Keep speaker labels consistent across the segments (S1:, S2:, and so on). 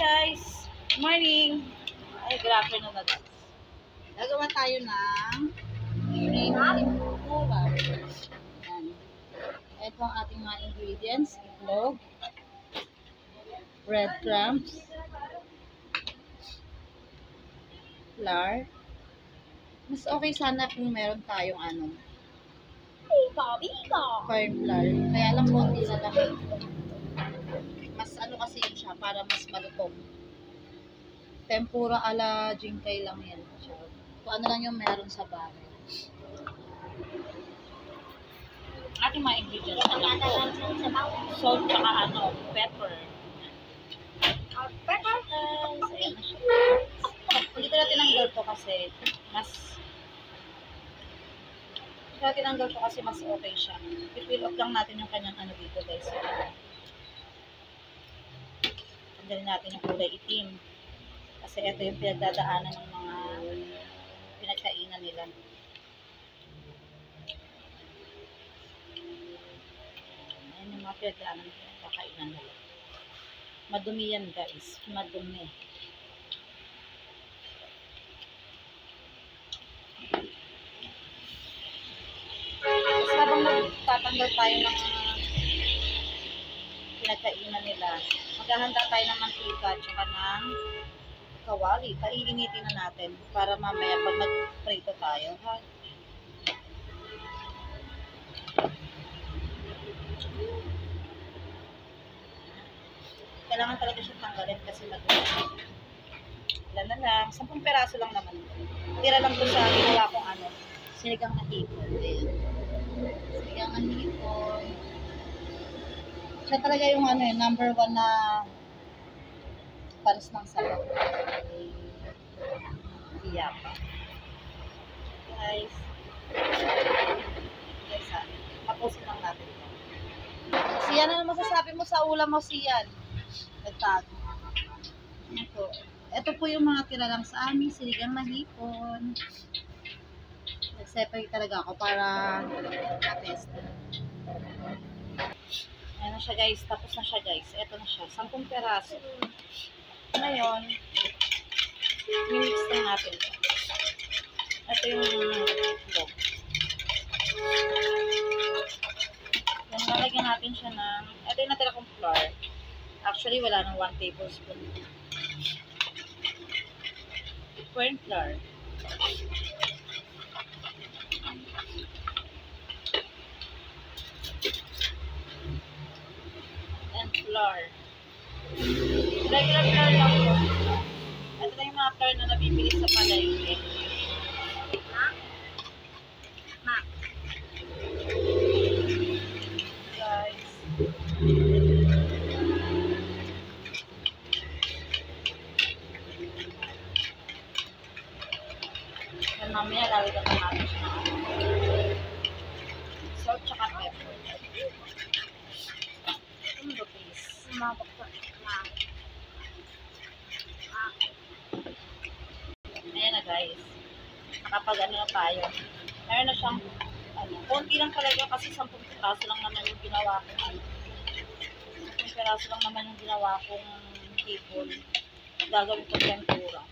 S1: guys! Good morning! Ay, good afternoon na guys. Gagawa tayo ng shrimp tempura. Yan. Ito ang ating mga ingredients. Itlog, breadcrumbs, flour. Mas okay sana kung meron tayong ano, corn flour. Kaya lang konti na lang. Mas ano kasi yun siya, para mas malutong. Tempura ala jinkay lang yan. So, kung ano lang yung meron sa bahay. Ating mga ingredients na. Salt, tsaka ano, pepper. Siya. Hindi ko na tinanggal to kasi mas kaya tinanggal ko kasi mas okay siya. I-fill up lang natin yung kanyang ano dito guys. Tanggalin natin yung kulay itim. Kasi ito yung pinagdadaanan ng mga pinagkainan nila. Ayan yung mga pinagdaanan ng pinagkakainan nila. Madumi yan guys. Madumi. Habang nagtatanggal tayo ng mga pinagkainan nila, maghahanda tayo ng mantika at saka ng kawali. Paiinitin na natin para mamaya pag nag-prito tayo, ha? Kailangan talaga siya tanggalin kasi madumi. Ilan na lang, 10 peraso lang naman. Tira lang ko sa ginawa kong ano, sinigang na hipon. Ayan. Sinigang na hipon. Siya talaga yung ano eh, number one na pares ng sabaw. Iyapa. Guys. Guys ha. Tapusin lang natin ito. Siyan, ano masasabi mo sa ulam mo, Siyan? Nagtago. Ito. Ito po yung mga tira lang sa amin, sinigang na hipon. Nag-separate talaga ako para ma-test. Ayan na siya guys. Tapos na siya guys. Ito na siya. 10 peraso. Ngayon, mimix na natin. Ito yung itlog. Yan, lalagyan natin siya ng, ito yung natira kong flour. Actually, wala nang 1 tablespoon. Corn flour. Flour. Regular flour lang po. Ito na yung mga flour na nabibili sa palengke. Guys. Yan mamaya lalagyan na natin siya ng ano. Salt tsaka pepper. Ano ba please? Ayan na guys. Nakapag ano na tayo. Meron na siyang ano, konti lang talaga kasi 10 piraso lang naman yung ginawa kong ano. 10 piraso lang naman yung ginawa kong table. Gagawin ko tempura.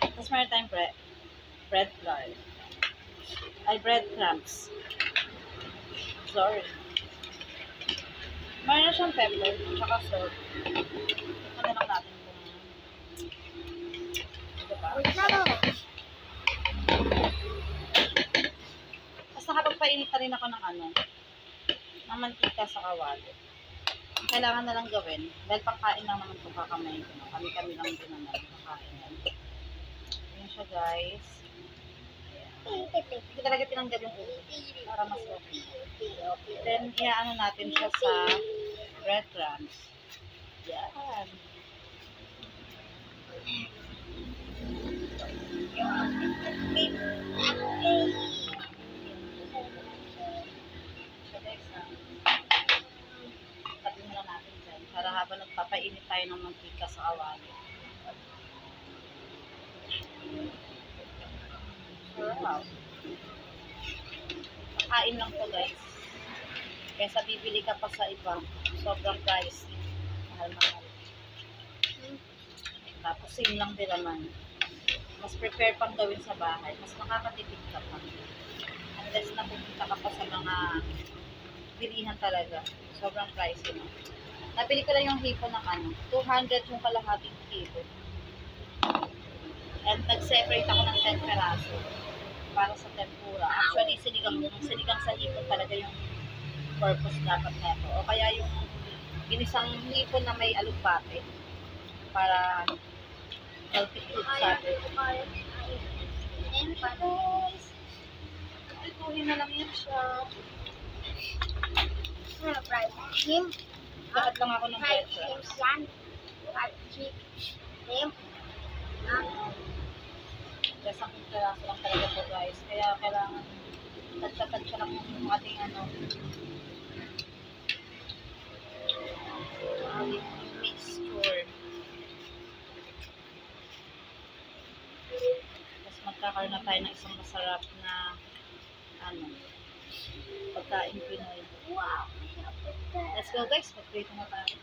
S1: Tapos meron tayong bread, bread flour. Ay, bread crumbs. Sorry. Meron siyang pepper, tsaka salt. Ito na lang natin kung... Diba? Basta kapag painit na rin ako ng ano, ng mantika sa kawali. Ang kailangan na lang gawin, dahil pangkain lang naman ito kakamayin. Kami-kami lang din naman pangkain yan. Ayan siya guys. Hindi talaga tinanggal yung ulo para mas okay. Then, iaano natin siya sa breadcrumbs. Yan. So, guys, ah, tabi mo lang natin dyan para habang nagpapainit tayo ng mantika sa awali. Wow. Kain lang to guys. Kesa bibili ka pa sa iba. Sobrang price. Mahal-mahal. Tapos same lang din naman. Mas prepare pang gawin sa bahay. Mas makakatipid ka pa. Unless na pupunta ka pa sa mga bilihan talaga. Sobrang pricey no. Nabili ko lang yung hipon ng ano. 200 yung kalahating hipon. And nag-separate ako ng 10 peraso para sa tempura. Actually, sinigang, sinigang sa hipon talaga yung purpose dapat neto. O kaya yung ginisang hipon na may alugbate para healthy food.
S2: And guys,
S1: Ituhin na lang yan siya.
S2: mga fried shrimp.
S1: Lahat lang ako ng
S2: Fried
S1: pesa.
S2: shrimp yan. Fried shrimp.
S1: Kasi ang peraso lang talaga po guys. Kaya kailangan tagtatansya lang yung ating ano mixture. Tapos magkakaroon na tayo ng isang masarap na ano pagkain Pinoy.
S2: Wow.
S1: Let's go guys, mag-prito na tayo.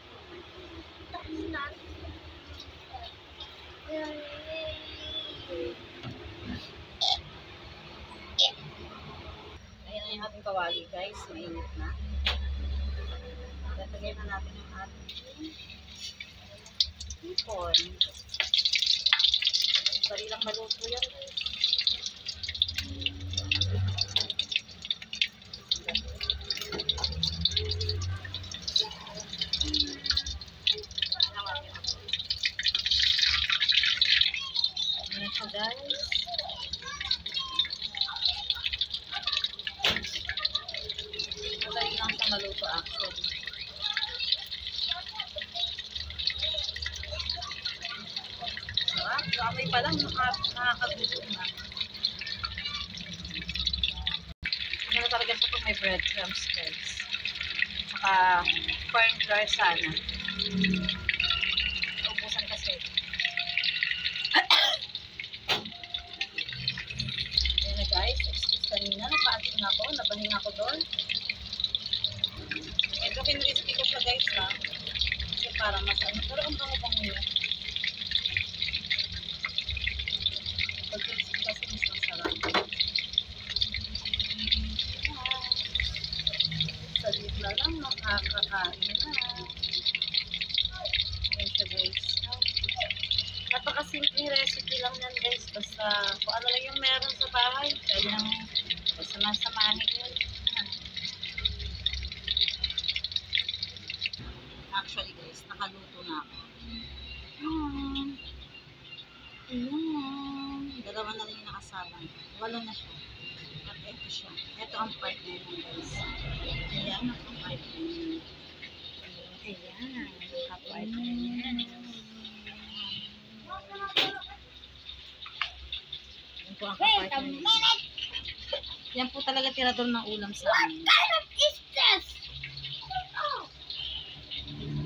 S1: Ayan na yung ating kawali guys, mainit na. Tatagay na natin yung ating hipon. Dali lang maluto yan guys. Guys. Madali lang siya maluto actually. Sarap. Kamay pa lang, nakaka- nakakagutom na. Ano talaga siya kung may breadcrumbs guys. Saka corn flour sana. Ako, napahinga ako doon. Ito kinrisky ko siya guys ha. Kasi para mas ano, pero ang bango-bango niya. Pag crispy kasi mas masarap. Sa gitna lang, makakakain na. Ayan siya guys. Napakasimple recipe lang yan guys. Basta kung ano lang yung meron sa bahay, kanyang basta masamahin yun. Actually guys, nakaluto na ako. Mm. Mm. Dalawa na lang yung nakasama. Walo na siya. At ito siya. Ito ang part na yun guys. Ayan ang part na yun. Ayan. Ang part na yun. Yan po ang
S2: a
S1: na yun. Yan po talaga tirador ng ulam sa
S2: What
S1: amin.
S2: kind of is this?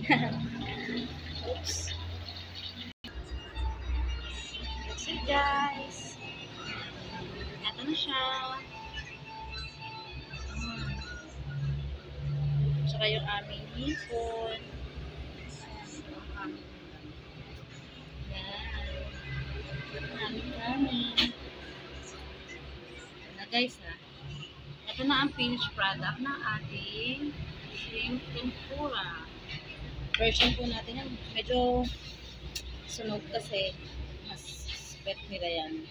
S1: Oops. Tsaka yung aming hipon. Guys ha. Ito na ang finished product ng ating shrimp tempura version po natin yan. Medyo sunog kasi mas spet nila yan.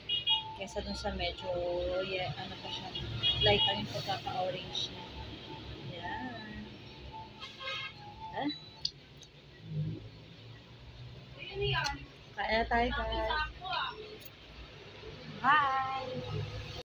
S1: Kesa dun sa medyo, yeah, ano pa siya, light ang yung pagkaka-orange niya. Yan. Ha? Kaya tayo guys. Bye!